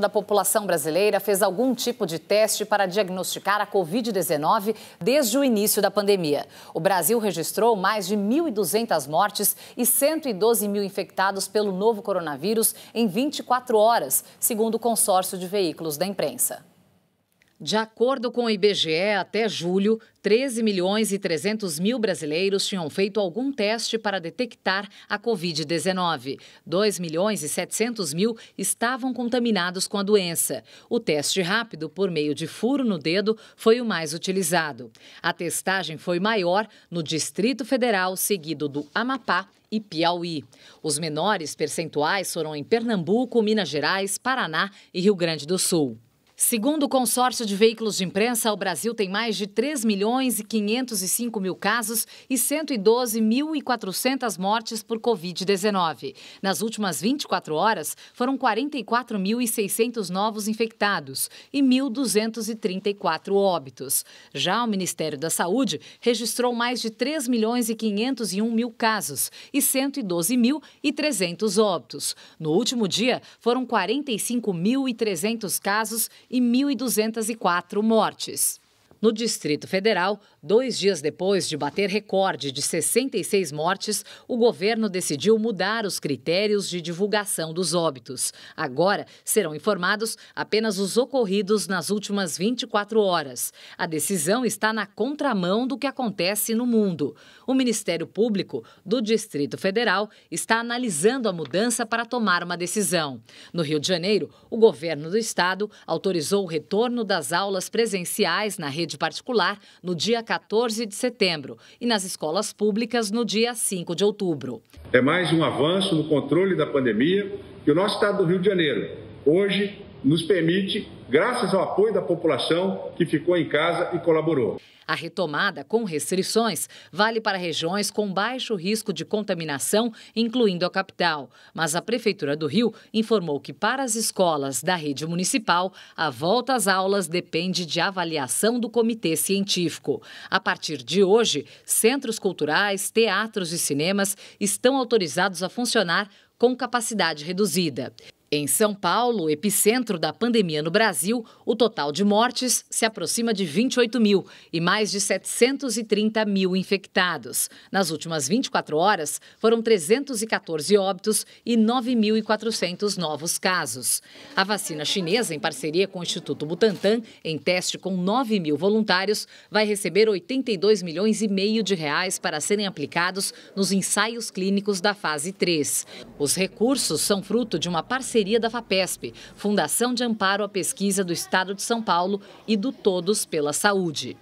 da população brasileira fez algum tipo de teste para diagnosticar a Covid-19 desde o início da pandemia. O Brasil registrou mais de 1.200 mortes e 112 mil infectados pelo novo coronavírus em 24 horas, segundo o consórcio de veículos da imprensa. De acordo com o IBGE, até julho, 13 milhões e 300 mil brasileiros tinham feito algum teste para detectar a Covid-19. 2 milhões e 700 mil estavam contaminados com a doença. O teste rápido, por meio de furo no dedo, foi o mais utilizado. A testagem foi maior no Distrito Federal, seguido do Amapá e Piauí. Os menores percentuais foram em Pernambuco, Minas Gerais, Paraná e Rio Grande do Sul. Segundo o consórcio de veículos de imprensa, o Brasil tem mais de 3 milhões e 505 mil casos e 112.400 mortes por Covid-19. Nas últimas 24 horas, foram 44.600 novos infectados e 1.234 óbitos. Já o Ministério da Saúde registrou mais de 3 milhões e 501 mil casos e 112.300 óbitos. No último dia, foram 45.300 casos e 1.204 mortes. No Distrito Federal, dois dias depois de bater recorde de 66 mortes, o governo decidiu mudar os critérios de divulgação dos óbitos. Agora serão informados apenas os ocorridos nas últimas 24 horas. A decisão está na contramão do que acontece no mundo. O Ministério Público do Distrito Federal está analisando a mudança para tomar uma decisão. No Rio de Janeiro, o governo do estado autorizou o retorno das aulas presenciais na rede rede particular no dia 14 de setembro e nas escolas públicas no dia 5 de outubro. É mais um avanço no controle da pandemia que o nosso estado do Rio de Janeiro hoje nos permite, graças ao apoio da população que ficou em casa e colaborou. A retomada com restrições vale para regiões com baixo risco de contaminação, incluindo a capital. Mas a Prefeitura do Rio informou que para as escolas da rede municipal, a volta às aulas depende de avaliação do comitê científico. A partir de hoje, centros culturais, teatros e cinemas estão autorizados a funcionar com capacidade reduzida. Em São Paulo, epicentro da pandemia no Brasil, o total de mortes se aproxima de 28 mil e mais de 730 mil infectados. Nas últimas 24 horas, foram 314 óbitos e 9.400 novos casos. A vacina chinesa, em parceria com o Instituto Butantan, em teste com 9 mil voluntários, vai receber 82 milhões e meio de reais para serem aplicados nos ensaios clínicos da fase 3. Os recursos são fruto de uma parceria parceria da FAPESP, Fundação de Amparo à Pesquisa do Estado de São Paulo e do Todos pela Saúde.